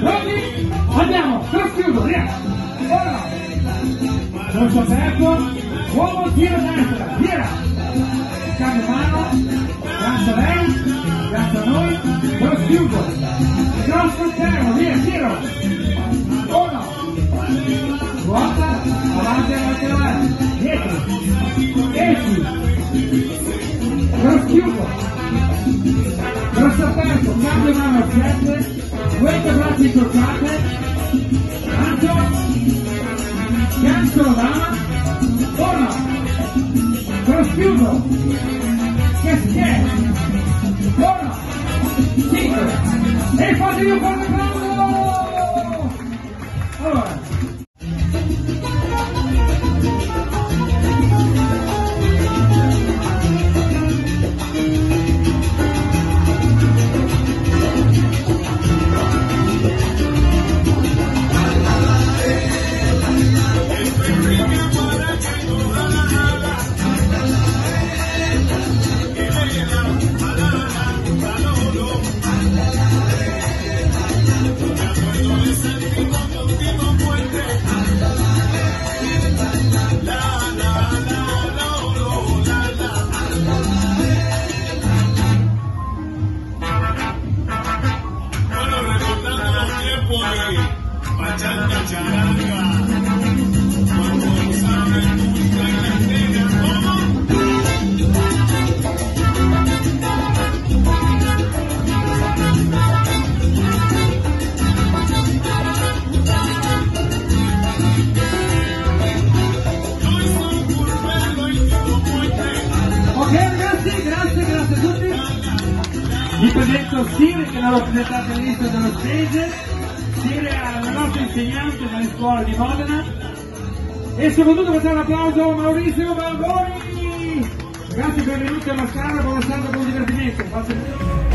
Pronti? Andiamo, cross chiuso, via! Ora! Corso aperto, uomo tiro destra, via! Cambio mano, grazie a lei, grazie a noi, cross chiuso! Cross esterno, via, tiro! Uno! Ruota, avanti, avanti, avanti, Cross aperto, cambio mano a 7, Due braccia incrociate, lancio, gancio dama, ora, cross chiuso, che c'è, ora, 5, e fatevi un po' di Pachanga Charanga. Vi presento Sire che è la rappresentante all'inizio dello stage, Sire è la nostra insegnante delle scuole di Modena e soprattutto facciamo un applauso a Maurizio Balboni. Grazie per venuti a Mascara, buona serata, buon divertimento.